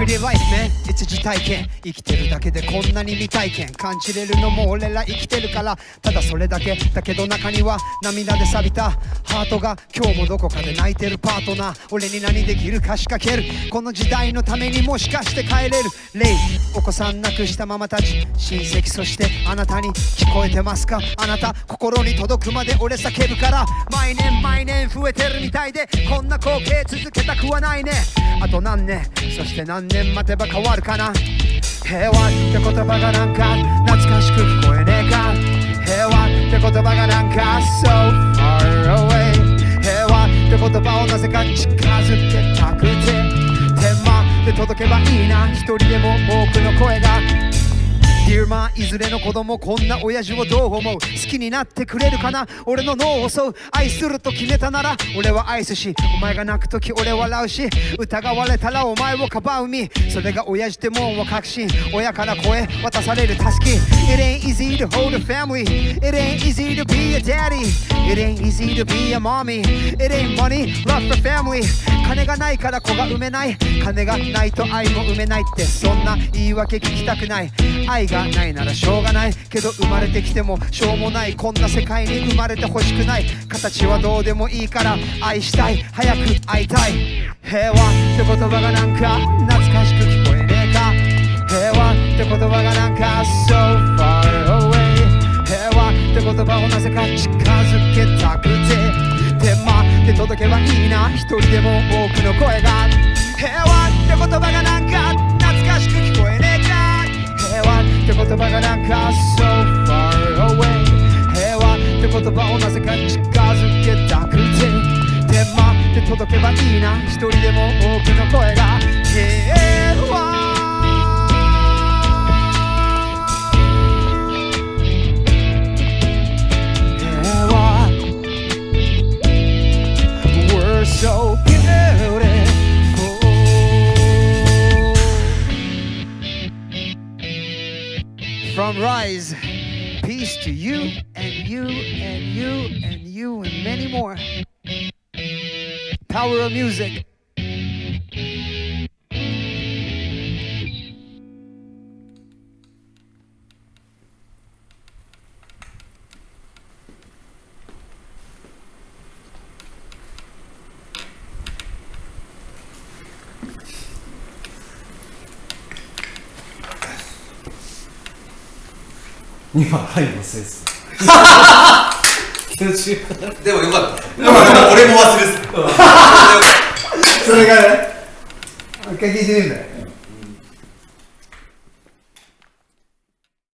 everyday life, man. 未体験。生きてるだけでこんなに未体験感じれるのも俺ら生きてるから。ただそれだけ。だけど中には涙で錆びた。ハートが今日もどこかで泣いてるパートナー俺に何できるか仕掛ける。この時代のためにもしかして帰れる。レイお子さん亡くしたママたち親戚そしてあなたに聞こえてますか？あなた心に届くまで俺叫ぶから。毎年毎年増えてるみたいでこんな光景続けたくはないね。あと何年？そして何年待てば変わる？かな。平和って言葉がなんか懐かしく聞こえねえか。平和って言葉がなんか so far away 平和って言葉をなぜか近づけたくて。天満で届けばいいな。一人でもいずれの子供こんな親父をどう思う？好きになってくれるかな？俺の脳を襲う。愛すると決めたなら俺は愛すしお前が泣く時俺笑うし疑われたらお前をかばうみ。それが親父ってもんを確信親から声渡される助け It ain't easy to hold a family. It ain't easy to be a daddy. It ain't easy to be a mommy. It ain't money, love for family. 金がないから子が産めない。金がないと愛も産めないってそんな言い訳聞きたくない。愛がないならしょうがない。けど生まれてきてもしょうもないこんな世界に生まれてほしくない。形はどうでもいいから愛したい。早く会いたい。平和って言葉がなんか懐かしく聞こえねえか。平和って言葉がなんか so far けばいいな一人でも多くの声が平和って言葉がなんか懐かしく聞こえねえか。平和って言葉がなんか so far away 平和って言葉をなぜか近づけたくて。手間って届けばいいな一人でも多くの声が。平和。From Rise, peace to you and you and you and you and many more. Power of music. 今はいのせいっすでもよかった。俺も忘れてた。それがね、もう一回聞いてみるんだよ。